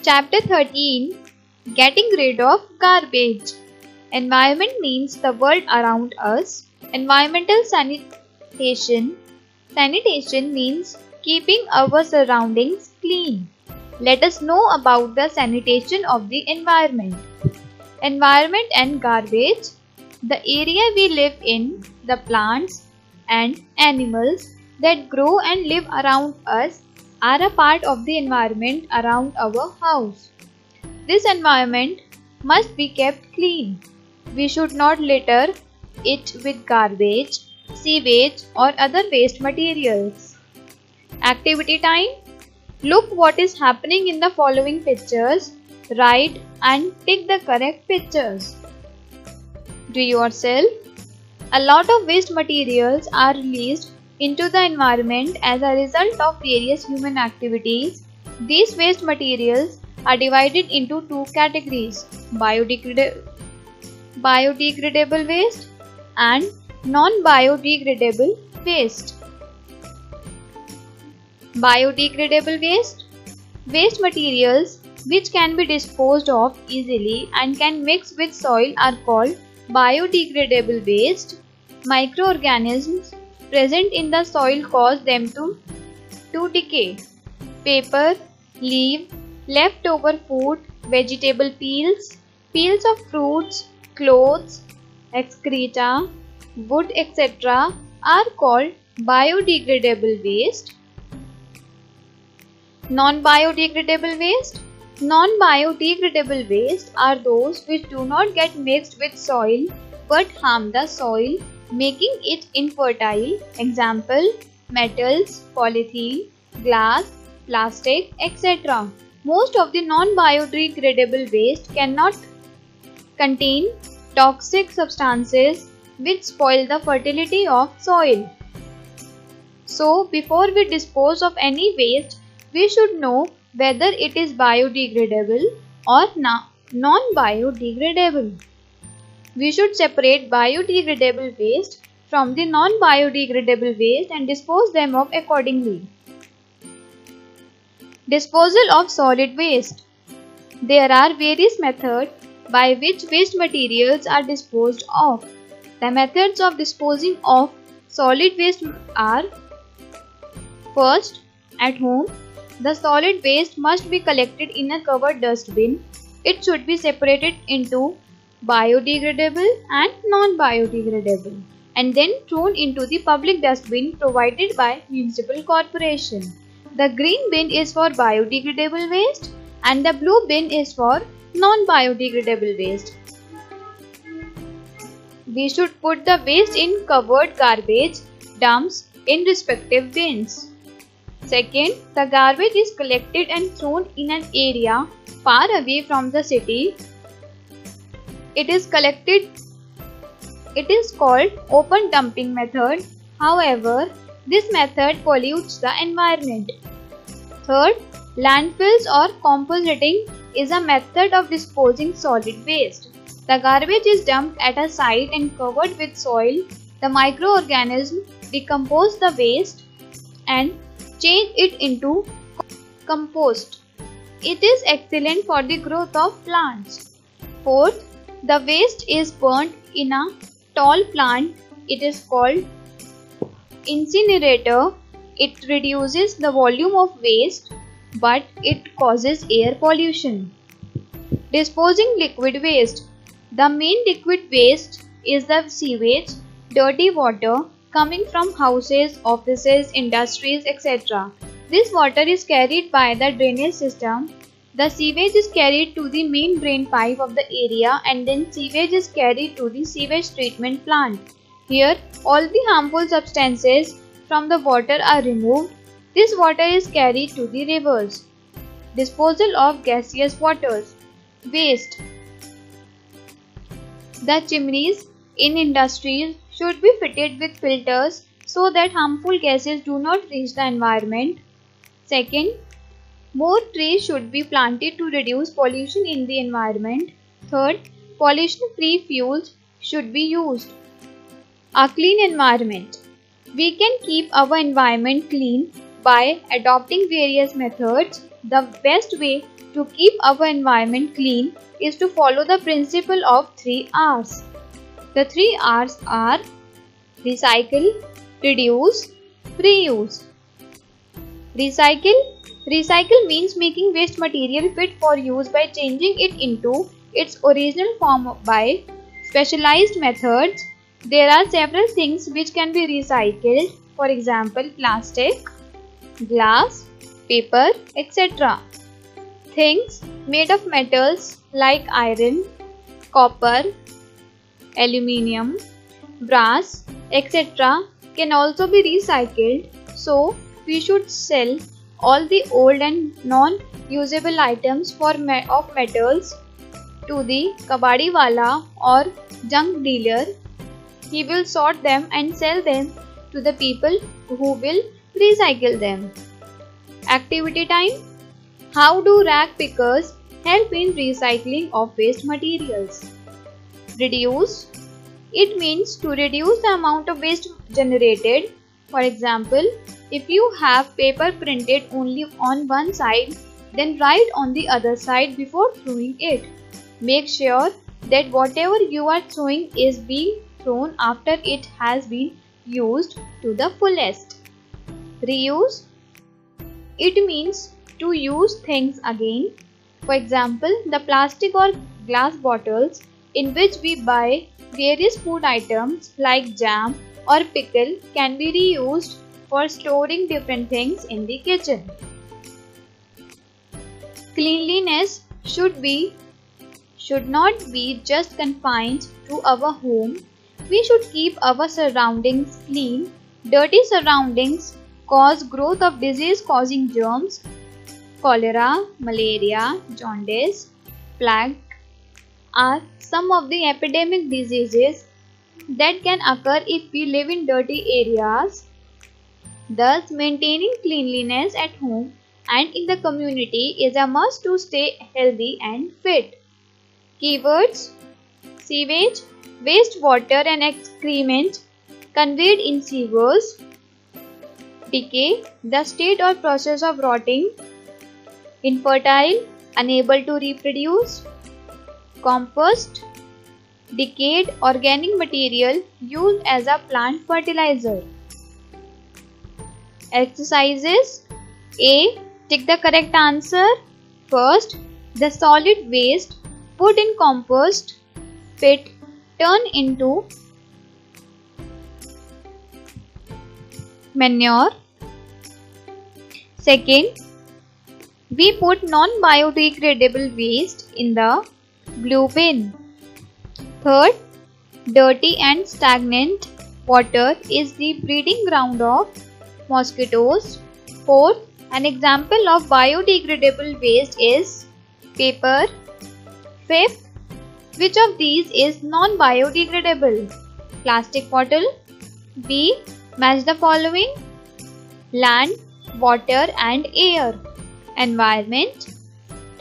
Chapter 13 Getting rid of garbage. Environment means the world around us. Environmental sanitation. Sanitation means keeping our surroundings clean. Let us know about the sanitation of the environment. Environment and garbage. The area we live in, the plants and animals that grow and live around us are a part of the environment around our house. This environment must be kept clean. We should not litter it with garbage, sewage or other waste materials. Activity time Look what is happening in the following pictures. Write and tick the correct pictures. Do yourself. A lot of waste materials are released into the environment as a result of various human activities. These waste materials are divided into two categories biodegradable, biodegradable waste and non biodegradable waste. Biodegradable waste Waste materials which can be disposed of easily and can mix with soil are called biodegradable waste. Microorganisms present in the soil cause them to, to decay. Paper, leaf, leftover food, vegetable peels, peels of fruits, clothes, excreta, wood etc. are called biodegradable waste. Non-biodegradable waste Non-biodegradable waste are those which do not get mixed with soil but harm the soil making it infertile. Example, metals, polythene, glass, plastic, etc. Most of the non-biodegradable waste cannot contain toxic substances which spoil the fertility of soil. So, before we dispose of any waste, we should know whether it is biodegradable or non-biodegradable. We should separate biodegradable waste from the non-biodegradable waste and dispose them of accordingly. Disposal of solid waste. There are various methods by which waste materials are disposed of. The methods of disposing of solid waste are First, at home, the solid waste must be collected in a covered dustbin. It should be separated into biodegradable and non-biodegradable and then thrown into the public dustbin provided by municipal corporation. The green bin is for biodegradable waste and the blue bin is for non-biodegradable waste. We should put the waste in covered garbage dumps in respective bins. Second, the garbage is collected and thrown in an area far away from the city. It is collected it is called open dumping method. However, this method pollutes the environment. Third, landfills or composting is a method of disposing solid waste. The garbage is dumped at a site and covered with soil. The microorganisms decompose the waste and change it into compost. It is excellent for the growth of plants. Fourth, the waste is burnt in a tall plant. It is called incinerator. It reduces the volume of waste but it causes air pollution. Disposing liquid waste. The main liquid waste is the sewage, dirty water, coming from houses, offices, industries, etc. This water is carried by the drainage system. The sewage is carried to the main drain pipe of the area and then sewage is carried to the sewage treatment plant. Here, all the harmful substances from the water are removed. This water is carried to the rivers. Disposal of gaseous waters. Waste. The chimneys in industries should be fitted with filters so that harmful gases do not reach the environment. Second, more trees should be planted to reduce pollution in the environment. Third, pollution-free fuels should be used. A clean environment. We can keep our environment clean by adopting various methods. the best way to keep our environment clean is to follow the principle of 3 R's. The 3 R's are recycle, reduce, reuse. Recycle Recycle means making waste material fit for use by changing it into its original form by specialized methods. There are several things which can be recycled, for example, plastic, glass, paper, etc. Things made of metals like iron, copper, aluminium, brass, etc. can also be recycled. So, we should sell all the old and non-usable items for me of metals to the kabadiwala or junk dealer. He will sort them and sell them to the people who will recycle them. Activity time How do rag pickers help in recycling of waste materials? Reduce It means to reduce the amount of waste generated. For example, if you have paper printed only on one side, then write on the other side before throwing it. Make sure that whatever you are throwing is being thrown after it has been used to the fullest. Reuse It means to use things again. For example, the plastic or glass bottles in which we buy various food items like jam or pickle can be reused for storing different things in the kitchen. Cleanliness should be should not be just confined to our home. We should keep our surroundings clean. Dirty surroundings cause growth of disease causing germs. Cholera, malaria, jaundice, plague are some of the epidemic diseases that can occur if we live in dirty areas Thus, maintaining cleanliness at home and in the community is a must to stay healthy and fit. Keywords Sewage, wastewater and excrement conveyed in sewers. Decay, the state or process of rotting. Infertile, unable to reproduce. Compost, decayed organic material used as a plant fertilizer. Exercises A. Take the correct answer. First, the solid waste put in compost pit turn into manure. Second, we put non-biodegradable waste in the blue bin. Third, dirty and stagnant water is the breeding ground of mosquitoes. Fourth, an example of biodegradable waste is paper. Fifth, which of these is non-biodegradable? Plastic bottle. B. Match the following. Land, water and air. Environment.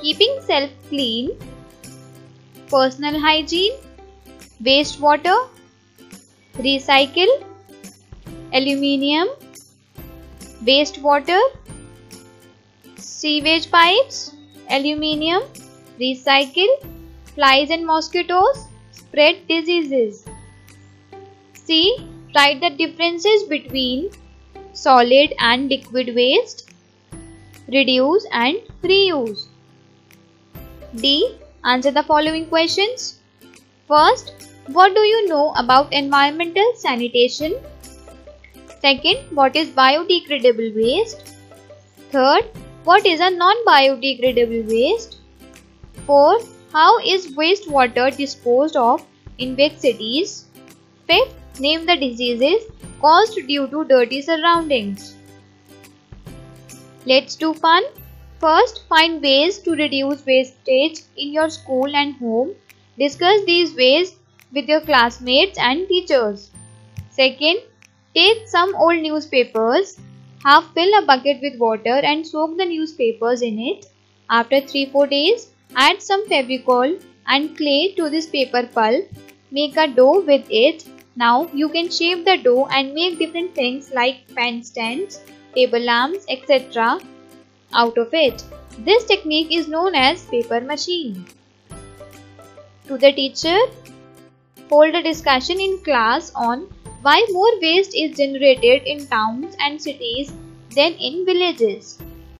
Keeping self clean. Personal hygiene. Wastewater. Recycle. Aluminium wastewater, sewage pipes, aluminium, recycle, flies and mosquitoes, spread diseases. C. Write the differences between solid and liquid waste, reduce and reuse. D. Answer the following questions. First, what do you know about environmental sanitation? Second, what is biodegradable waste? Third, what is a non-biodegradable waste? Fourth, how is wastewater disposed of in big cities? Fifth, name the diseases caused due to dirty surroundings. Let's do fun. First, find ways to reduce wastage in your school and home. Discuss these ways with your classmates and teachers. Second, Take some old newspapers, half fill a bucket with water and soak the newspapers in it. After 3-4 days, add some Fevicol and clay to this paper pulp. Make a dough with it. Now you can shape the dough and make different things like pen stands, table lamps, etc. out of it. This technique is known as papier-mâché. To the teacher, hold a discussion in class on why more waste is generated in towns and cities than in villages.